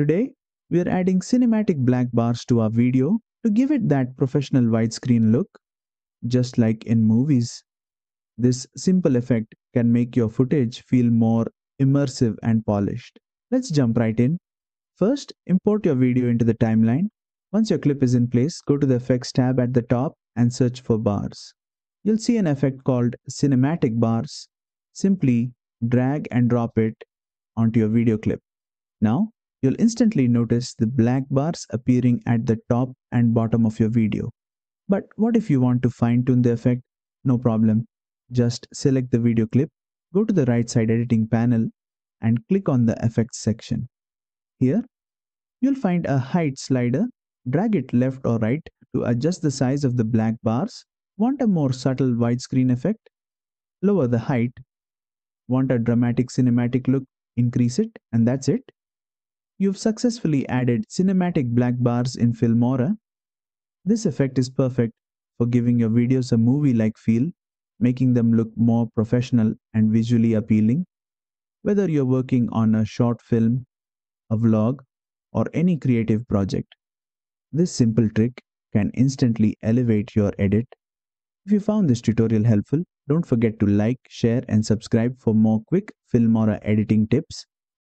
Today, we are adding cinematic black bars to our video to give it that professional widescreen look, just like in movies. This simple effect can make your footage feel more immersive and polished. Let's jump right in. First, import your video into the timeline. Once your clip is in place, go to the Effects tab at the top and search for bars. You'll see an effect called Cinematic Bars. Simply drag and drop it onto your video clip. Now, you'll instantly notice the black bars appearing at the top and bottom of your video. But what if you want to fine tune the effect? No problem. Just select the video clip, go to the right side editing panel and click on the effects section. Here, you'll find a height slider. Drag it left or right to adjust the size of the black bars. Want a more subtle widescreen effect? Lower the height. Want a dramatic cinematic look? Increase it and that's it. You've successfully added cinematic black bars in Filmora. This effect is perfect for giving your videos a movie-like feel, making them look more professional and visually appealing. Whether you're working on a short film, a vlog, or any creative project, this simple trick can instantly elevate your edit. If you found this tutorial helpful, don't forget to like, share and subscribe for more quick Filmora editing tips.